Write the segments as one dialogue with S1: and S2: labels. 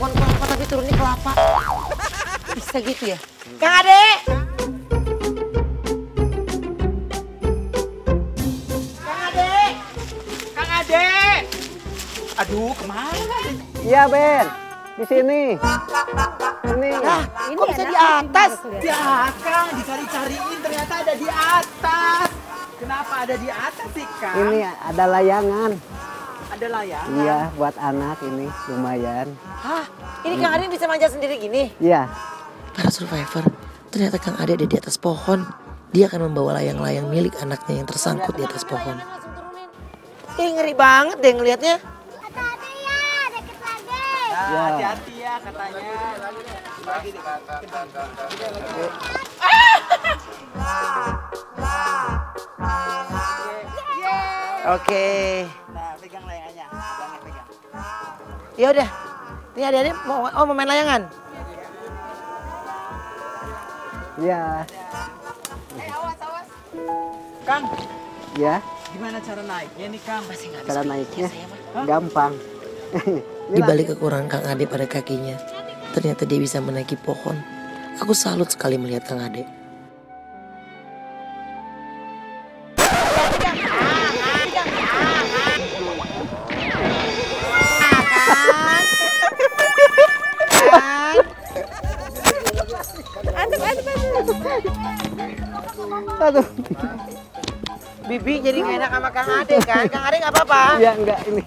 S1: Pohon kelapa tapi turunnya kelapa. Bisa gitu ya? Kang Ade! Kang Ade! Kang Ade!
S2: Aduh, ke mana?
S3: Iya Ben, di sini. Ini.
S1: Lah, kok bisa di atas?
S2: Ya, Kang, dicari-cariin ternyata ada di atas. Kenapa ada di atas sih, Kang?
S3: Ini ada layangan.
S2: Ada layangan.
S3: Iya, buat anak ini lumayan.
S1: Hah? Ini Kang Ade bisa manjat sendiri gini?
S3: Iya.
S1: Para survivor, ternyata Kang Ade ada di atas pohon. Dia akan membawa layang-layang milik anaknya yang tersangkut di atas pohon. Ih, ngeri banget deh ngelihatnya.
S2: Nah,
S3: Ya.
S2: hati-hati ya katanya.
S1: Oke.
S2: Nah, pegang layangannya.
S1: Ya udah. Ini adik-adik mau oh mau main layangan.
S3: Iya.
S2: Kang,
S3: Ya,
S2: gimana cara naiknya nih, Kang?
S1: Masih nggak
S3: cara naiknya
S1: saya
S3: gampang.
S1: Di balik kekurangan Kang Ade pada kakinya, ternyata dia bisa menaiki pohon. Aku salut sekali melihat Kang Ade.
S3: Aduh.
S1: Bibi jadi gak enak sama Kang Ade kan? Kang Ade nggak apa-apa?
S3: Ya enggak ini.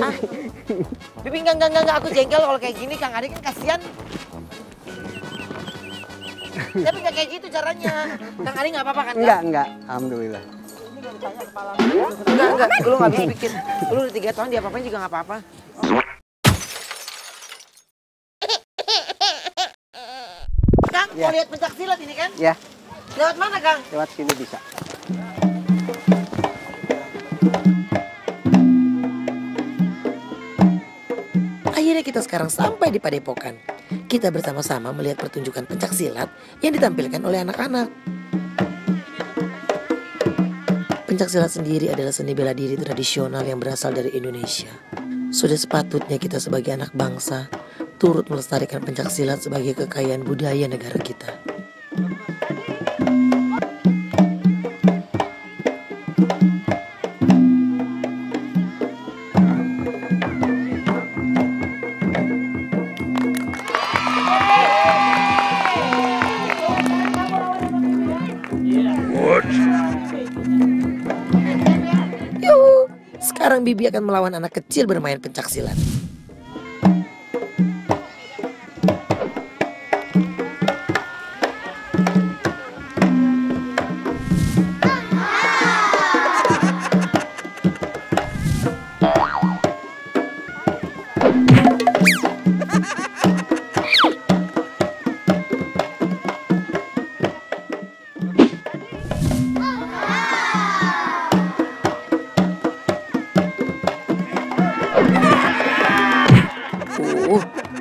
S1: Ah, Bibi enggak, enggak, enggak, aku jengkel kalau kayak gini Kang Ade kan kasihan. Tapi enggak kayak gitu caranya. Kang Ade enggak apa-apa kan?
S3: Enggak, enggak. Alhamdulillah.
S1: Enggak, enggak, lu nggak bisa bikin. Lu udah tiga tahun dia apa-apain juga nggak apa-apa. Kang, mau
S3: Ya.
S1: lihat pencak silat ini kan?
S3: Ya,
S1: Lewat mana Kang?
S3: lewat sini bisa.
S1: Akhirnya kita sekarang sampai di Padepokan. Kita bersama-sama melihat pertunjukan pencak silat yang ditampilkan oleh anak-anak. Pencak silat sendiri adalah seni bela diri tradisional yang berasal dari Indonesia. Sudah sepatutnya kita sebagai anak bangsa turut melestarikan pencak silat sebagai kekayaan budaya negara kita. Yuhu, sekarang Bibi akan melawan anak kecil bermain pencak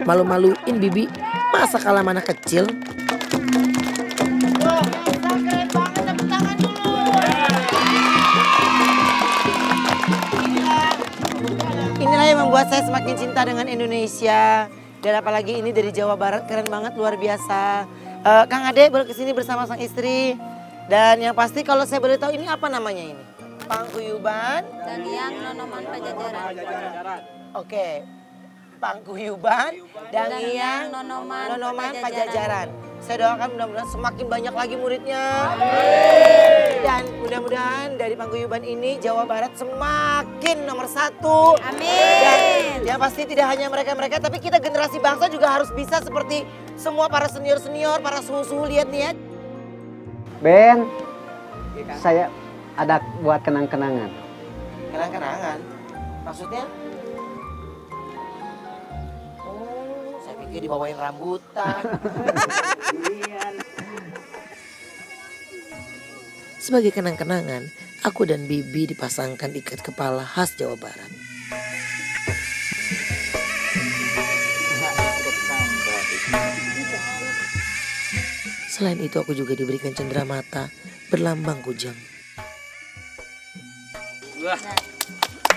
S1: malu-maluin Bibi. Masa kalah sama anak kecil? Inilah yang membuat saya semakin cinta dengan Indonesia. Dan apalagi ini dari Jawa Barat keren banget luar biasa. Eh, Kang Ade boleh ke sini bersama sang istri. Dan yang pasti kalau saya boleh tahu ini apa namanya ini? Pangkuyuban.
S4: dan yang nonoman pajajaran
S1: Oke. Dan
S4: Dan
S1: yang
S4: yang Nonoman
S1: Nonoman
S4: Pajajaran.
S1: Pajajaran. Saya doakan mudah-mudahan semakin banyak lagi muridnya. Dan mudah-mudahan dari Pangkuyuban ini Jawa Barat semakin nomor satu.
S4: Amin.
S1: Dan yang pasti tidak hanya mereka-mereka tapi kita generasi bangsa juga harus bisa seperti semua para senior-senior, para suhu-suhu lihat nih ya.
S3: Ben, saya ada buat kenang-kenangan.
S1: Kenang-kenangan. Maksudnya? Pikir dibawain rambutan. Sebagai kenang-kenangan, aku dan Bibi dipasangkan ikat kepala khas Jawa Barat. Selain itu aku juga diberikan cenderamata berlambang kujang.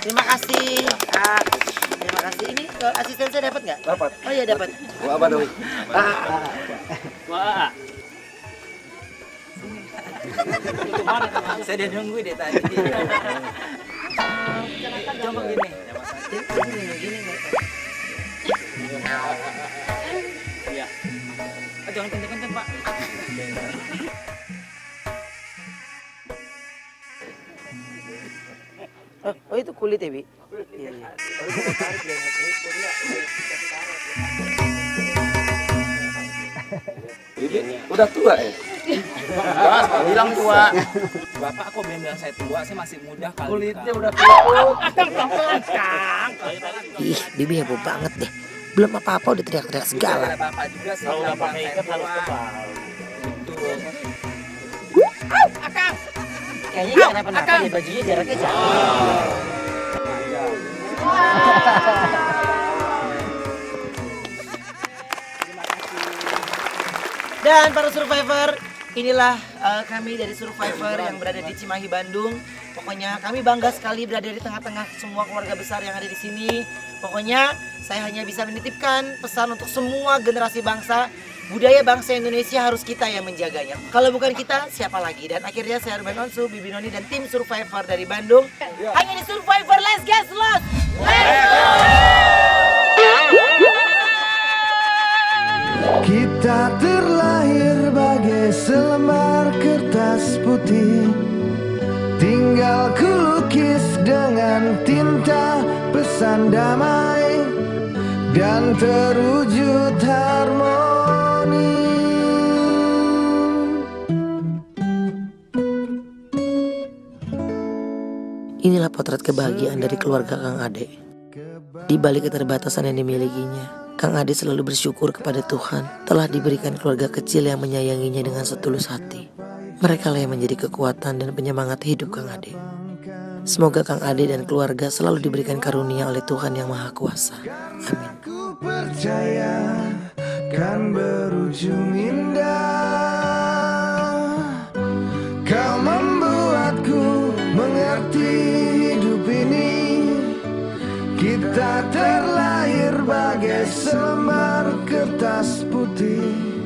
S1: Terima kasih, Kak. Terima kasih. Ini ke asisten saya dapat nggak?
S5: Dapat.
S1: Oh iya dapat.
S5: Gua apa doi?
S2: Saya udah nunggu deh tadi. Coba gini.
S1: Gini, gini, gini.
S2: Iya. Oh, jangan kenceng-kenceng, Pak.
S1: Oh, oh itu kulit ya, Bi? Iya, iya.
S5: Ini udah tua ya? bilang tua.
S2: Bapak kok belum bilang saya tua, saya masih muda kali.
S5: Kulitnya udah tua.
S1: Ih, Bibi heboh banget deh. Belum apa-apa udah teriak-teriak segala.
S2: Bapak juga sih. Kalau pakai ikat harus
S1: Kayaknya nggak kenapa-napa bajunya jaraknya jauh. Dan para survivor, inilah eh, kami dari survivor yang berada di Cimahi Bandung. Pokoknya kami bangga sekali berada di tengah-tengah semua keluarga besar yang ada di sini. Pokoknya saya hanya bisa menitipkan pesan untuk semua generasi bangsa. Budaya bangsa Indonesia harus kita yang menjaganya. Kalau bukan kita, siapa lagi? Dan akhirnya saya Ruben Onsu, Bibi Noni, dan tim Survivor dari Bandung. Hanya di Survivor, let's get lost!
S6: Kita terlahir bagai selembar kertas putih Tinggal kulukis dengan tinta pesan damai Dan terwujud harmoni
S1: Inilah potret kebahagiaan dari keluarga Kang Ade. Di balik keterbatasan yang dimilikinya, Kang Ade selalu bersyukur kepada Tuhan telah diberikan keluarga kecil yang menyayanginya dengan setulus hati. Mereka lah yang menjadi kekuatan dan penyemangat hidup Kang Ade. Semoga Kang Ade dan keluarga selalu diberikan karunia oleh Tuhan Yang Maha Kuasa. Amin.
S6: Percaya kan berujung indah Kau bagai selembar kertas putih